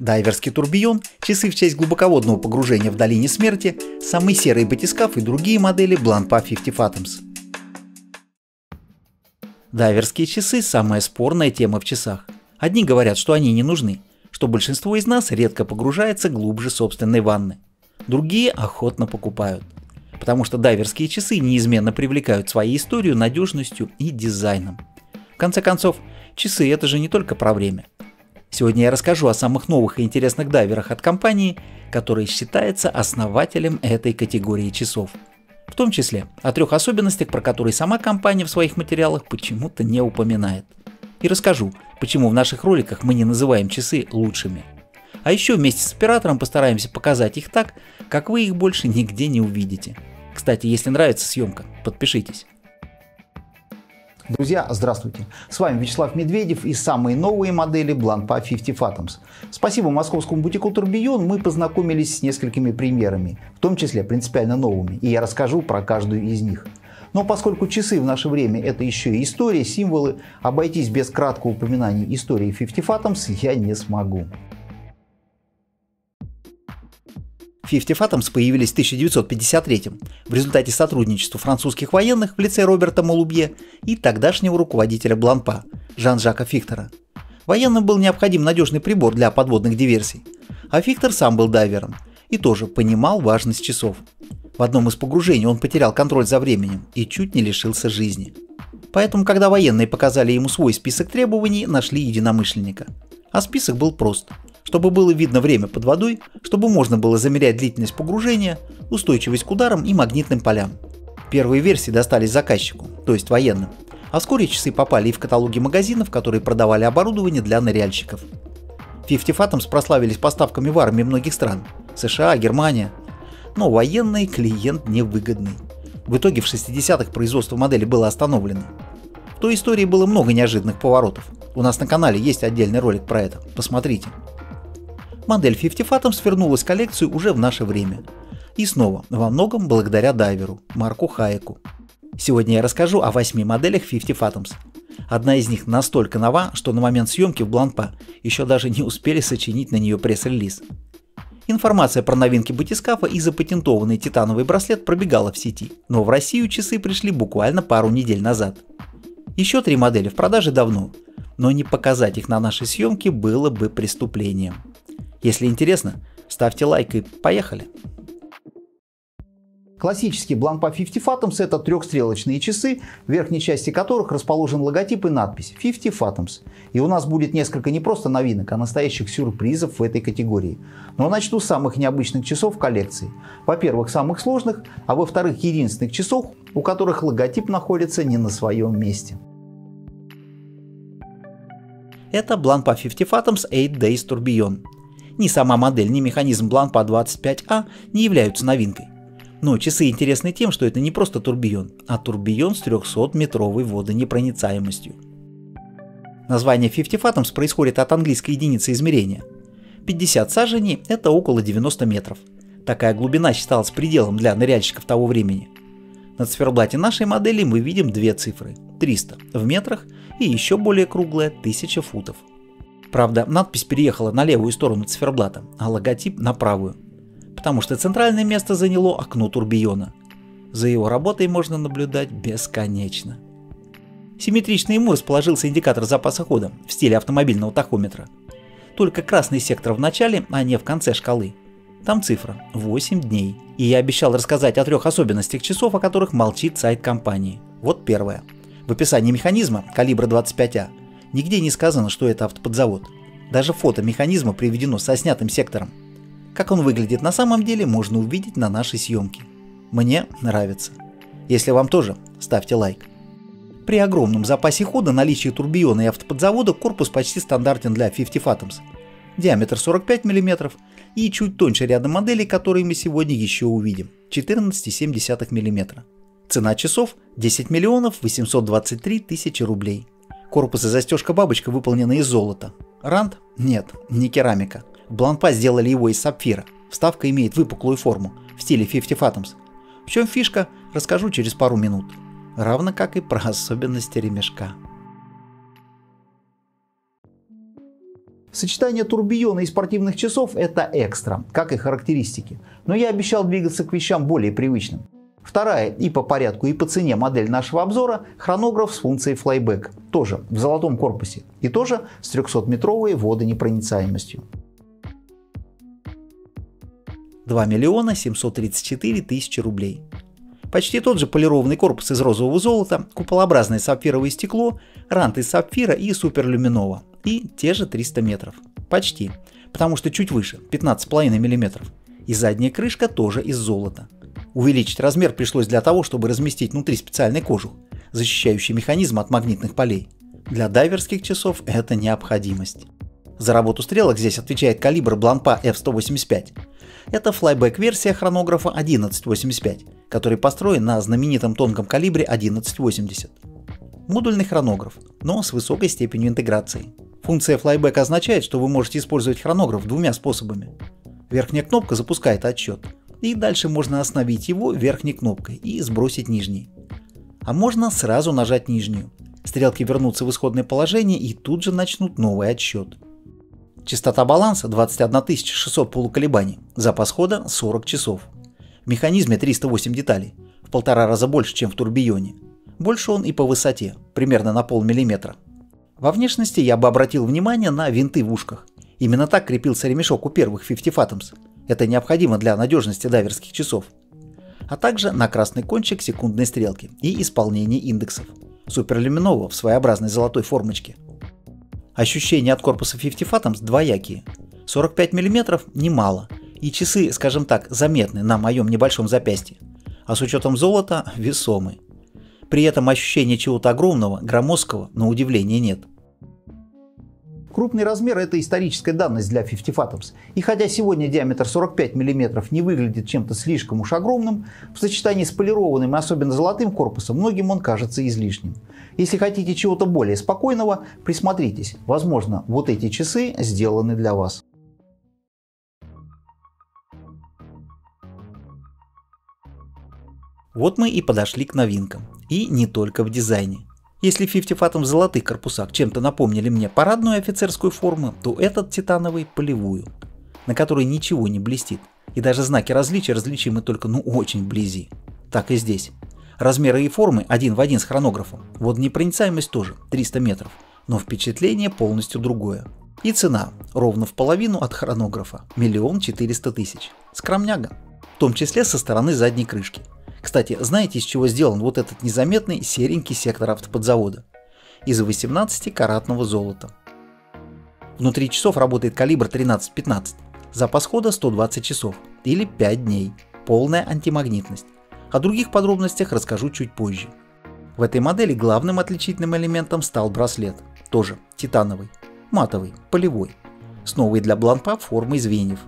Дайверский турбион, часы в честь глубоководного погружения в долине смерти, самый серый батискаф и другие модели Blancpain 50 Fathoms. Дайверские часы – самая спорная тема в часах. Одни говорят, что они не нужны, что большинство из нас редко погружается глубже собственной ванны. Другие охотно покупают. Потому что дайверские часы неизменно привлекают своей историю, надежностью и дизайном. В конце концов, часы это же не только про время. Сегодня я расскажу о самых новых и интересных дайверах от компании, который считается основателем этой категории часов. В том числе о трех особенностях, про которые сама компания в своих материалах почему-то не упоминает. И расскажу, почему в наших роликах мы не называем часы лучшими. А еще вместе с оператором постараемся показать их так, как вы их больше нигде не увидите. Кстати, если нравится съемка, подпишитесь. Друзья, здравствуйте! С вами Вячеслав Медведев и самые новые модели Blancpain 50 Fathoms. Спасибо московскому бутику Турбион мы познакомились с несколькими примерами, в том числе принципиально новыми, и я расскажу про каждую из них. Но поскольку часы в наше время это еще и история, символы, обойтись без краткого упоминания истории 50 Fathoms я не смогу. 50 Fathoms появились в 1953 в результате сотрудничества французских военных в лице Роберта Молубье и тогдашнего руководителя Бланпа Жан-Жака Фихтера. Военным был необходим надежный прибор для подводных диверсий, а Фихтер сам был дайвером и тоже понимал важность часов. В одном из погружений он потерял контроль за временем и чуть не лишился жизни. Поэтому, когда военные показали ему свой список требований, нашли единомышленника. А список был прост – чтобы было видно время под водой, чтобы можно было замерять длительность погружения, устойчивость к ударам и магнитным полям. Первые версии достались заказчику, то есть военным, а вскоре часы попали и в каталоги магазинов, которые продавали оборудование для ныряльщиков. 50 Fathoms прославились поставками в армии многих стран – США, Германия. Но военный клиент невыгодный. В итоге в 60-х производство модели было остановлено. В той истории было много неожиданных поворотов. У нас на канале есть отдельный ролик про это, посмотрите. Модель 50 Fathoms вернулась в коллекцию уже в наше время. И снова, во многом благодаря дайверу, Марку Хайеку. Сегодня я расскажу о 8 моделях 50 Fathoms. Одна из них настолько нова, что на момент съемки в Бланпа еще даже не успели сочинить на нее пресс-релиз. Информация про новинки батискафа и запатентованный титановый браслет пробегала в сети, но в Россию часы пришли буквально пару недель назад. Еще три модели в продаже давно, но не показать их на нашей съемке было бы преступлением. Если интересно, ставьте лайк и поехали! Классический Blancpain 50 Fathoms это трехстрелочные часы, в верхней части которых расположен логотип и надпись 50 Fathoms. И у нас будет несколько не просто новинок, а настоящих сюрпризов в этой категории. Но начну с самых необычных часов коллекции. Во-первых, самых сложных, а во-вторых, единственных часов, у которых логотип находится не на своем месте. Это Blancpain 50 Fathoms 8 Days Tourbillon. Ни сама модель, ни механизм Blancpain 25А не являются новинкой. Но часы интересны тем, что это не просто турбион, а турбион с 300-метровой водонепроницаемостью. Название 50 Fathoms происходит от английской единицы измерения. 50 саженей – это около 90 метров. Такая глубина считалась пределом для ныряльщиков того времени. На циферблате нашей модели мы видим две цифры – 300 в метрах и еще более круглая 1000 футов – Правда, надпись переехала на левую сторону циферблата, а логотип на правую. Потому что центральное место заняло окно турбиона. За его работой можно наблюдать бесконечно. Симметрично ему расположился индикатор запаса хода в стиле автомобильного тахометра. Только красный сектор в начале, а не в конце шкалы. Там цифра 8 дней. И я обещал рассказать о трех особенностях часов, о которых молчит сайт компании. Вот первое. В описании механизма калибра 25А Нигде не сказано, что это автоподзавод. Даже фото механизма приведено со снятым сектором. Как он выглядит на самом деле, можно увидеть на нашей съемке. Мне нравится. Если вам тоже, ставьте лайк. При огромном запасе хода, наличии турбиона и автоподзавода корпус почти стандартен для 50 Fathoms. Диаметр 45 мм и чуть тоньше ряда моделей, которые мы сегодня еще увидим – 14,7 мм. Цена часов – 10 миллионов 823 тысячи рублей. Корпус и застежка бабочка выполнены из золота. Рант? Нет, не керамика. Бланпа сделали его из сапфира. Вставка имеет выпуклую форму, в стиле 50 Fathoms. В чем фишка, расскажу через пару минут. Равно как и про особенности ремешка. Сочетание турбиона и спортивных часов – это экстра, как и характеристики. Но я обещал двигаться к вещам более привычным. Вторая и по порядку, и по цене модель нашего обзора – хронограф с функцией флайбэк, тоже в золотом корпусе и тоже с 300-метровой водонепроницаемостью. 2 миллиона 734 тысячи рублей. Почти тот же полированный корпус из розового золота, куполообразное сапфировое стекло, рант из сапфира и суперлюминова и те же 300 метров. Почти, потому что чуть выше, 15,5 мм. И задняя крышка тоже из золота. Увеличить размер пришлось для того, чтобы разместить внутри специальный кожух, защищающий механизм от магнитных полей. Для дайверских часов это необходимость. За работу стрелок здесь отвечает калибр Бланпа F185. Это флайбэк-версия хронографа 1185, который построен на знаменитом тонком калибре 1180. Модульный хронограф, но с высокой степенью интеграции. Функция Flyback означает, что вы можете использовать хронограф двумя способами. Верхняя кнопка запускает отсчет, и дальше можно остановить его верхней кнопкой и сбросить нижней. А можно сразу нажать нижнюю. Стрелки вернутся в исходное положение и тут же начнут новый отсчет. Частота баланса 21 600 полуколебаний, запас хода 40 часов. В механизме 308 деталей, в полтора раза больше, чем в турбионе. Больше он и по высоте, примерно на полмиллиметра. Во внешности я бы обратил внимание на винты в ушках. Именно так крепился ремешок у первых 50 Fathoms. Это необходимо для надежности дайверских часов. А также на красный кончик секундной стрелки и исполнение индексов. Суперлюминового в своеобразной золотой формочке. Ощущения от корпуса 50 Fathoms двоякие. 45 мм немало, и часы, скажем так, заметны на моем небольшом запястье. А с учетом золота весомы. При этом ощущения чего-то огромного, громоздкого, на удивление нет. Крупный размер – это историческая данность для 50 Fathoms. И хотя сегодня диаметр 45 мм не выглядит чем-то слишком уж огромным, в сочетании с полированным и особенно золотым корпусом многим он кажется излишним. Если хотите чего-то более спокойного, присмотритесь. Возможно, вот эти часы сделаны для вас. Вот мы и подошли к новинкам. И не только в дизайне. Если 50 Fathom золотых корпусах чем-то напомнили мне парадную офицерскую форму, то этот титановый полевую, на которой ничего не блестит. И даже знаки различия различимы только ну очень вблизи. Так и здесь. Размеры и формы один в один с хронографом. Водонепроницаемость тоже 300 метров. Но впечатление полностью другое. И цена ровно в половину от хронографа. Миллион четыреста тысяч. Скромняга. В том числе со стороны задней крышки. Кстати, знаете, из чего сделан вот этот незаметный серенький сектор автоподзавода? Из 18-каратного золота. Внутри часов работает калибр 13-15, запас хода 120 часов или 5 дней, полная антимагнитность. О других подробностях расскажу чуть позже. В этой модели главным отличительным элементом стал браслет, тоже титановый, матовый, полевой, с новой для бланпа формой звеньев.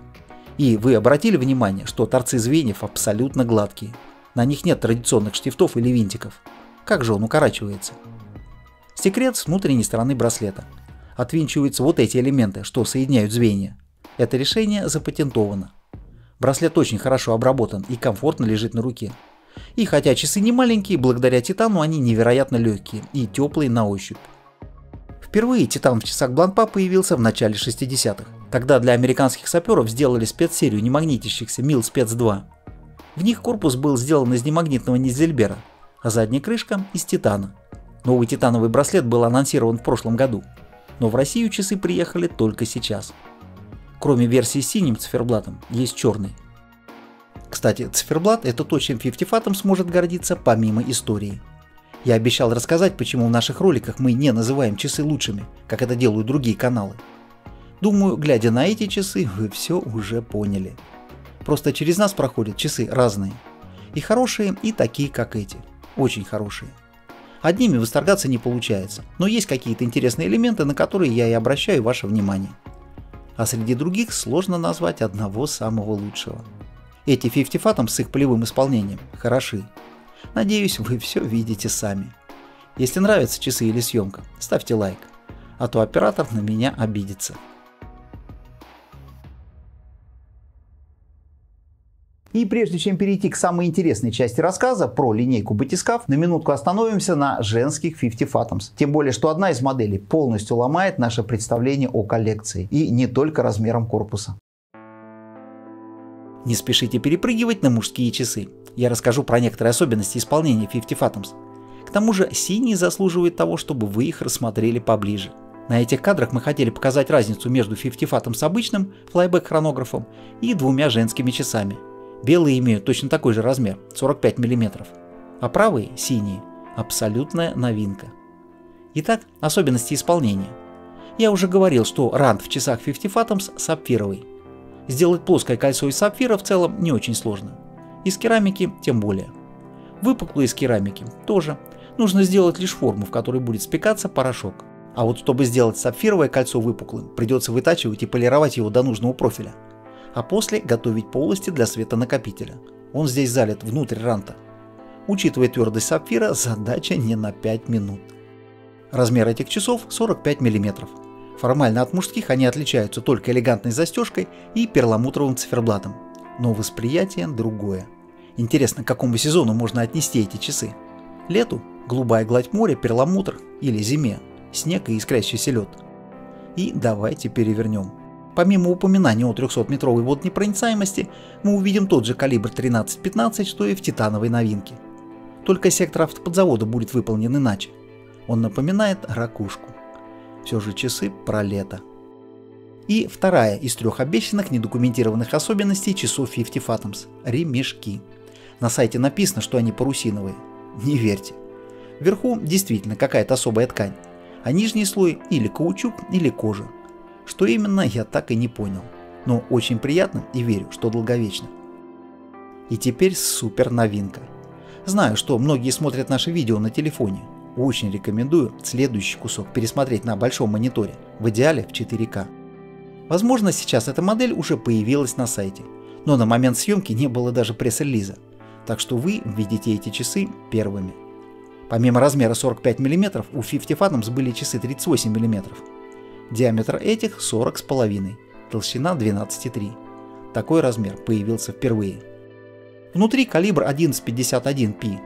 И вы обратили внимание, что торцы звеньев абсолютно гладкие – на них нет традиционных штифтов или винтиков. Как же он укорачивается? Секрет с внутренней стороны браслета. Отвинчиваются вот эти элементы, что соединяют звенья. Это решение запатентовано. Браслет очень хорошо обработан и комфортно лежит на руке. И хотя часы не маленькие, благодаря титану они невероятно легкие и теплые на ощупь. Впервые титан в часах Бланпа появился в начале 60-х. Тогда для американских саперов сделали спецсерию немагнитящихся Мил Спец 2. В них корпус был сделан из немагнитного низельбера, а задняя крышка из титана. Новый титановый браслет был анонсирован в прошлом году, но в Россию часы приехали только сейчас. Кроме версии с синим циферблатом, есть черный. Кстати, циферблат – это то, чем 50 Fathom сможет гордиться помимо истории. Я обещал рассказать, почему в наших роликах мы не называем часы лучшими, как это делают другие каналы. Думаю, глядя на эти часы, вы все уже поняли. Просто через нас проходят часы разные. И хорошие, и такие, как эти. Очень хорошие. Одними восторгаться не получается, но есть какие-то интересные элементы, на которые я и обращаю ваше внимание. А среди других сложно назвать одного самого лучшего. Эти 50 Fathom с их полевым исполнением хороши. Надеюсь, вы все видите сами. Если нравятся часы или съемка, ставьте лайк, а то оператор на меня обидится. И прежде чем перейти к самой интересной части рассказа про линейку батискаф, на минутку остановимся на женских 50 Fathoms. Тем более, что одна из моделей полностью ломает наше представление о коллекции. И не только размером корпуса. Не спешите перепрыгивать на мужские часы. Я расскажу про некоторые особенности исполнения 50 Fathoms. К тому же синие заслуживают того, чтобы вы их рассмотрели поближе. На этих кадрах мы хотели показать разницу между 50 Fathom с обычным флайбэк хронографом и двумя женскими часами. Белые имеют точно такой же размер – 45 мм, а правые, синие, абсолютная новинка. Итак, особенности исполнения. Я уже говорил, что рант в часах 50 Fathoms сапфировый. Сделать плоское кольцо из сапфира в целом не очень сложно. Из керамики тем более. Выпуклые из керамики тоже, Нужно сделать лишь форму, в которой будет спекаться порошок. А вот чтобы сделать сапфировое кольцо выпуклым, придется вытачивать и полировать его до нужного профиля. А после готовить полости для светонакопителя. Он здесь залит внутрь ранта. Учитывая твердость сапфира, задача не на 5 минут. Размер этих часов 45 мм. Формально от мужских они отличаются только элегантной застежкой и перламутровым циферблатом. Но восприятие другое. Интересно, к какому сезону можно отнести эти часы? Лету голубая гладь моря, перламутр или зиме, снег и искрящийся лед. И давайте перевернем. Помимо упоминания о 300-метровой водонепроницаемости, мы увидим тот же калибр 13-15, что и в титановой новинке. Только сектор автоподзавода будет выполнен иначе. Он напоминает ракушку. Все же часы про лето. И вторая из трех обещанных недокументированных особенностей часов 50 Fathoms – ремешки. На сайте написано, что они парусиновые. Не верьте. Вверху действительно какая-то особая ткань, а нижний слой или каучук, или кожа. Что именно, я так и не понял. Но очень приятно и верю, что долговечно. И теперь супер новинка. Знаю, что многие смотрят наши видео на телефоне. Очень рекомендую следующий кусок пересмотреть на большом мониторе, в идеале в 4К. Возможно, сейчас эта модель уже появилась на сайте, но на момент съемки не было даже пресс-релиза, так что вы видите эти часы первыми. Помимо размера 45 мм, у 50 Fathoms были часы 38 мм. Диаметр этих 40,5, толщина 12,3. Такой размер появился впервые. Внутри калибр 1151P.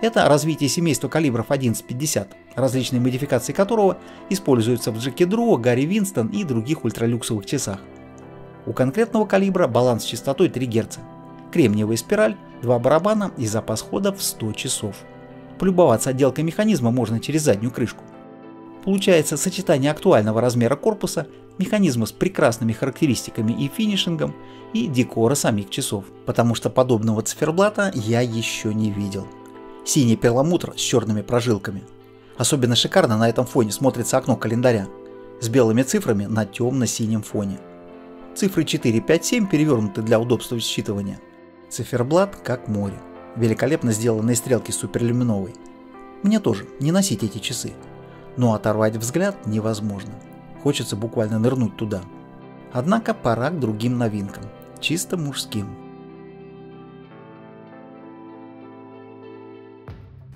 Это развитие семейства калибров 1150, различные модификации которого используются в Джеки Друо, Гарри Винстон и других ультралюксовых часах. У конкретного калибра баланс с частотой 3 Гц, кремниевая спираль, два барабана и запас хода в 100 часов. Полюбоваться отделкой механизма можно через заднюю крышку. Получается сочетание актуального размера корпуса, механизма с прекрасными характеристиками и финишингом и декора самих часов, потому что подобного циферблата я еще не видел. Синий перламутр с черными прожилками. Особенно шикарно на этом фоне смотрится окно календаря с белыми цифрами на темно-синем фоне. Цифры 4, 5, 7 перевернуты для удобства считывания. Циферблат как море великолепно сделанные стрелки суперлюминовой. Мне тоже не носить эти часы, но оторвать взгляд невозможно. Хочется буквально нырнуть туда. Однако пора к другим новинкам, чисто мужским.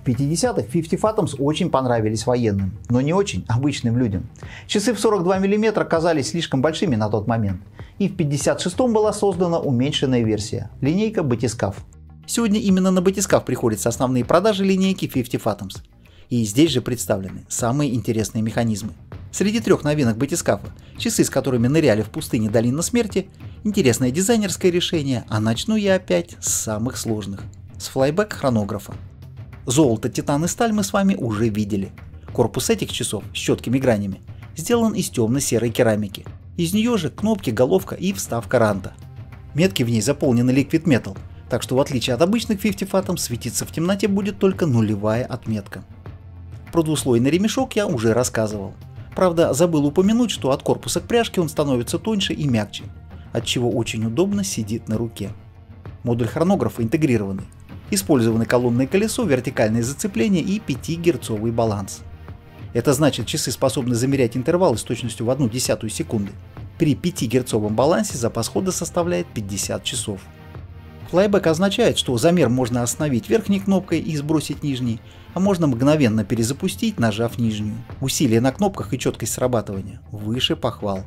В 50-х 50 Fathoms очень понравились военным, но не очень обычным людям. Часы в 42 мм казались слишком большими на тот момент. И в 56-м была создана уменьшенная версия – линейка Батискаф. Сегодня именно на батискаф приходятся основные продажи линейки 50 Fathoms. И здесь же представлены самые интересные механизмы. Среди трех новинок батискафа, часы с которыми ныряли в пустыне Долина Смерти, интересное дизайнерское решение, а начну я опять с самых сложных. С флайбэк хронографа. Золото, титан и сталь мы с вами уже видели. Корпус этих часов с четкими гранями сделан из темно-серой керамики. Из нее же кнопки, головка и вставка ранта. Метки в ней заполнены Liquid Metal – так что в отличие от обычных 50 Fathom светиться в темноте будет только нулевая отметка. Про двуслойный ремешок я уже рассказывал. Правда, забыл упомянуть, что от корпуса к пряжке он становится тоньше и мягче, от чего очень удобно сидит на руке. Модуль хронографа интегрированный. Использованы колонное колесо, вертикальное зацепление и 5-герцовый баланс. Это значит, часы способны замерять интервалы с точностью в 1 десятую секунды. При 5-герцовом балансе запас хода составляет 50 часов. Флайбэк означает, что замер можно остановить верхней кнопкой и сбросить нижней, а можно мгновенно перезапустить, нажав нижнюю. Усилие на кнопках и четкость срабатывания выше похвал.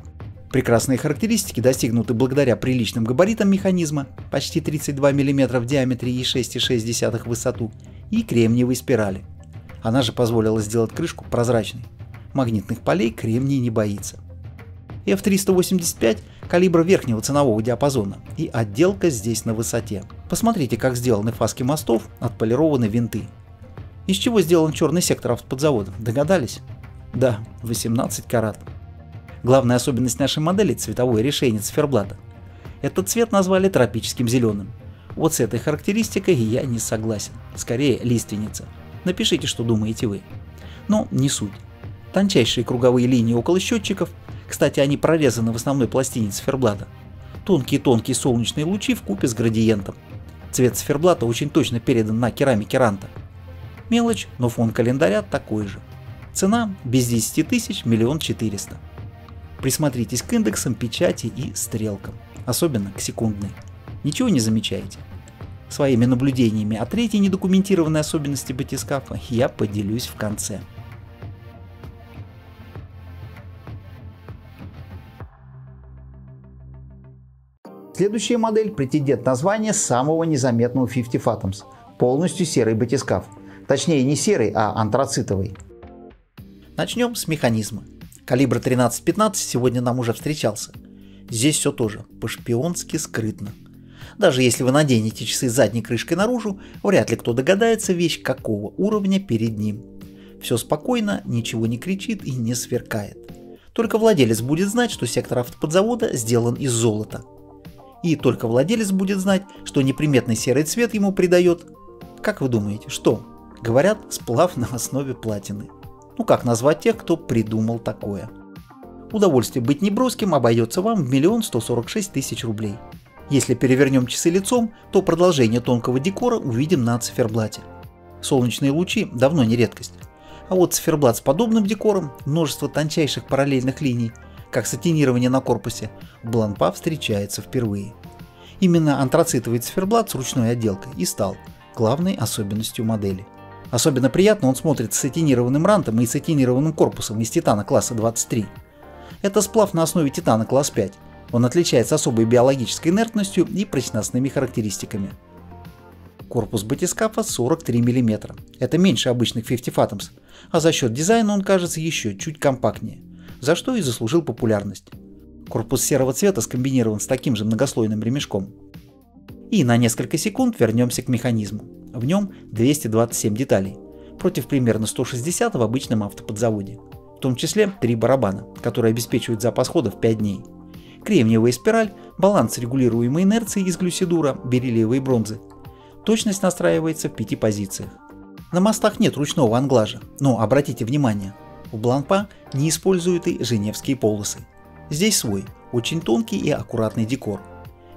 Прекрасные характеристики достигнуты благодаря приличным габаритам механизма, почти 32 мм в диаметре и 6,6 в высоту, и кремниевой спирали. Она же позволила сделать крышку прозрачной. Магнитных полей кремний не боится. F385 калибра верхнего ценового диапазона и отделка здесь на высоте. Посмотрите, как сделаны фаски мостов, отполированы винты. Из чего сделан черный сектор автоподзавода, догадались? Да, 18 карат. Главная особенность нашей модели – цветовое решение циферблата. Этот цвет назвали тропическим зеленым. Вот с этой характеристикой я не согласен. Скорее, лиственница. Напишите, что думаете вы. Но не суть. Тончайшие круговые линии около счетчиков, кстати, они прорезаны в основной пластине циферблата. Тонкие-тонкие солнечные лучи в купе с градиентом. Цвет циферблата очень точно передан на керамике ранта. Мелочь, но фон календаря такой же. Цена без 10 тысяч миллион четыреста. Присмотритесь к индексам, печати и стрелкам, особенно к секундной. Ничего не замечаете? Своими наблюдениями о третьей недокументированной особенности батискафа я поделюсь в конце. Следующая модель – претендент названия самого незаметного 50 Fathoms – полностью серый батискаф. Точнее не серый, а антрацитовый. Начнем с механизма. Калибр 13-15 сегодня нам уже встречался. Здесь все тоже по-шпионски скрытно. Даже если вы наденете часы задней крышкой наружу, вряд ли кто догадается вещь какого уровня перед ним. Все спокойно, ничего не кричит и не сверкает. Только владелец будет знать, что сектор автоподзавода сделан из золота. И только владелец будет знать, что неприметный серый цвет ему придает, как вы думаете, что? Говорят, сплав на основе платины. Ну как назвать тех, кто придумал такое? Удовольствие быть неброским обойдется вам в миллион сто сорок шесть тысяч рублей. Если перевернем часы лицом, то продолжение тонкого декора увидим на циферблате. Солнечные лучи давно не редкость. А вот циферблат с подобным декором, множество тончайших параллельных линий, как сатинирование на корпусе, в Бланпа встречается впервые. Именно антрацитовый циферблат с ручной отделкой и стал главной особенностью модели – Особенно приятно он смотрит с сатинированным рантом и сатинированным корпусом из титана класса 23. Это сплав на основе титана класс 5. Он отличается особой биологической инертностью и прочностными характеристиками. Корпус батискафа 43 мм. Это меньше обычных 50 Fathoms, а за счет дизайна он кажется еще чуть компактнее, за что и заслужил популярность. Корпус серого цвета скомбинирован с таким же многослойным ремешком. И на несколько секунд вернемся к механизму. В нем 227 деталей, против примерно 160 в обычном автоподзаводе. В том числе три барабана, которые обеспечивают запас хода в 5 дней. Кремниевая спираль, баланс регулируемой инерции из глюсидура, бериллиевой бронзы. Точность настраивается в пяти позициях. На мостах нет ручного англажа, но обратите внимание, у Бланпа не используют и женевские полосы. Здесь свой, очень тонкий и аккуратный декор.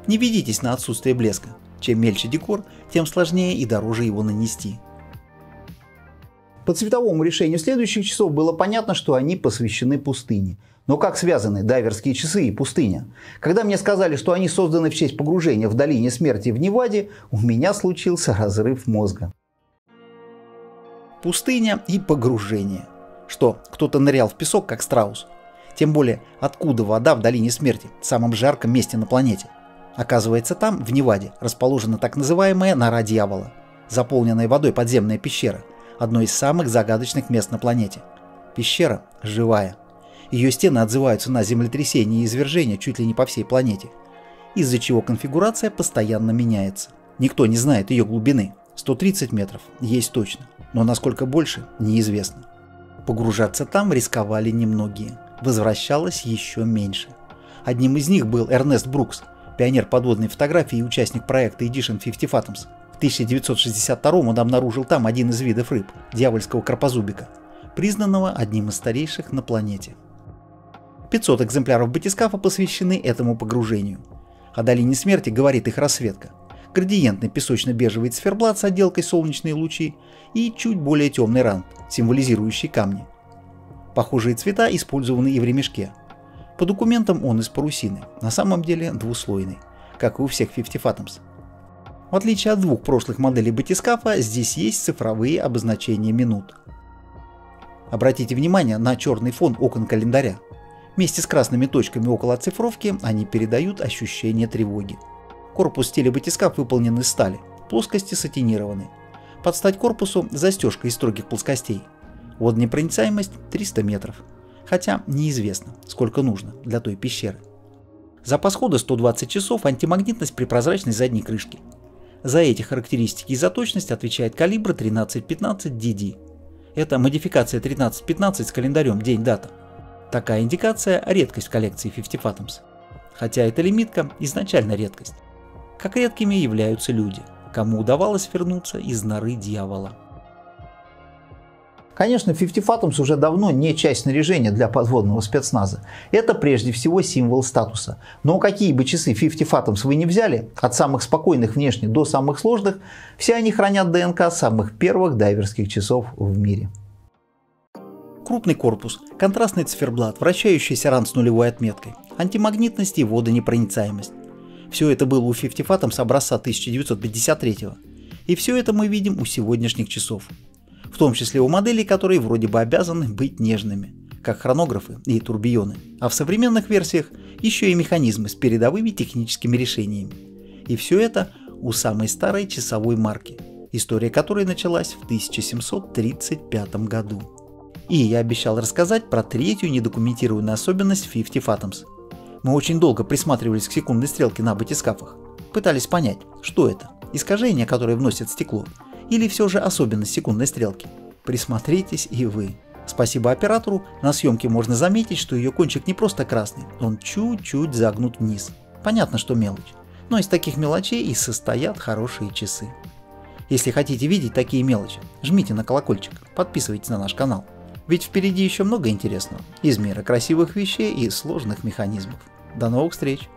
Не ведитесь на отсутствие блеска. Чем мельче декор, тем сложнее и дороже его нанести. По цветовому решению следующих часов было понятно, что они посвящены пустыне. Но как связаны дайверские часы и пустыня? Когда мне сказали, что они созданы в честь погружения в долине смерти в Неваде, у меня случился разрыв мозга. Пустыня и погружение. Что, кто-то нырял в песок, как страус? Тем более, откуда вода в долине смерти, самом жарком месте на планете – Оказывается, там, в Неваде, расположена так называемая нора дьявола, заполненная водой подземная пещера, одно из самых загадочных мест на планете. Пещера живая. Ее стены отзываются на землетрясения и извержения чуть ли не по всей планете, из-за чего конфигурация постоянно меняется. Никто не знает ее глубины. 130 метров есть точно, но насколько больше – неизвестно. Погружаться там рисковали немногие. Возвращалось еще меньше. Одним из них был Эрнест Брукс, пионер подводной фотографии и участник проекта Edition 50 Fathoms. В 1962 он обнаружил там один из видов рыб – дьявольского крапозубика, признанного одним из старейших на планете. 500 экземпляров батискафа посвящены этому погружению. О долине смерти говорит их расцветка. Градиентный песочно-бежевый циферблат с отделкой солнечные лучи и чуть более темный рант, символизирующий камни. Похожие цвета использованы и в ремешке – по документам он из парусины, на самом деле двуслойный, как и у всех 50 Fathoms. В отличие от двух прошлых моделей батискафа, здесь есть цифровые обозначения минут. Обратите внимание на черный фон окон календаря. Вместе с красными точками около оцифровки они передают ощущение тревоги. Корпус стиля батискаф выполнен из стали, плоскости сатинированы. Под стать корпусу застежка из строгих плоскостей. Водонепроницаемость 300 метров. Хотя неизвестно, сколько нужно для той пещеры. Запас хода 120 часов, антимагнитность при прозрачной задней крышке. За эти характеристики и за точность отвечает калибр 1315 DD. Это модификация 1315 с календарем день-дата. Такая индикация – редкость в коллекции 50 Fathoms. Хотя эта лимитка изначально редкость. Как редкими являются люди, кому удавалось вернуться из норы дьявола. Конечно, 50 Fathoms уже давно не часть снаряжения для подводного спецназа. Это прежде всего символ статуса. Но какие бы часы 50 Fathoms вы не взяли, от самых спокойных внешне до самых сложных, все они хранят ДНК самых первых дайверских часов в мире. Крупный корпус, контрастный циферблат, вращающийся ран с нулевой отметкой, антимагнитность и водонепроницаемость. Все это было у 50 Fathoms образца 1953 И все это мы видим у сегодняшних часов в том числе у моделей, которые вроде бы обязаны быть нежными, как хронографы и турбионы, а в современных версиях еще и механизмы с передовыми техническими решениями. И все это у самой старой часовой марки, история которой началась в 1735 году. И я обещал рассказать про третью недокументированную особенность 50 Fathoms. Мы очень долго присматривались к секундной стрелке на батискафах, пытались понять, что это, искажение, которое вносит стекло, или все же особенность секундной стрелки? Присмотритесь и вы. Спасибо оператору, на съемке можно заметить, что ее кончик не просто красный, он чуть-чуть загнут вниз. Понятно, что мелочь. Но из таких мелочей и состоят хорошие часы. Если хотите видеть такие мелочи, жмите на колокольчик, подписывайтесь на наш канал. Ведь впереди еще много интересного из мира красивых вещей и сложных механизмов. До новых встреч!